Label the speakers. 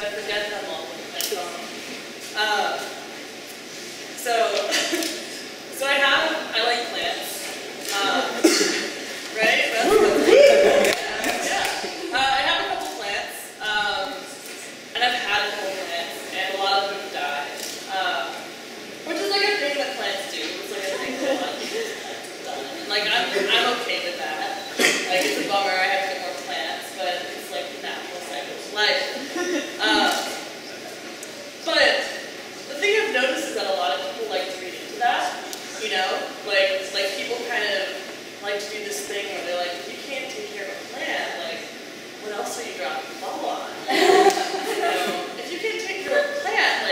Speaker 1: so I forget them all. Um, so, so I have, I like plants. Um, right? That's yeah. Uh, I have a couple plants, um, and I've had a couple plants, and a lot of them died. Um, which is like a thing that plants do. It's like a thing that like I'm, I'm okay. like do this thing where they're like, you can't take care of a plant, like what else are you dropping the ball on? you know, if you can't take care of a plant, like,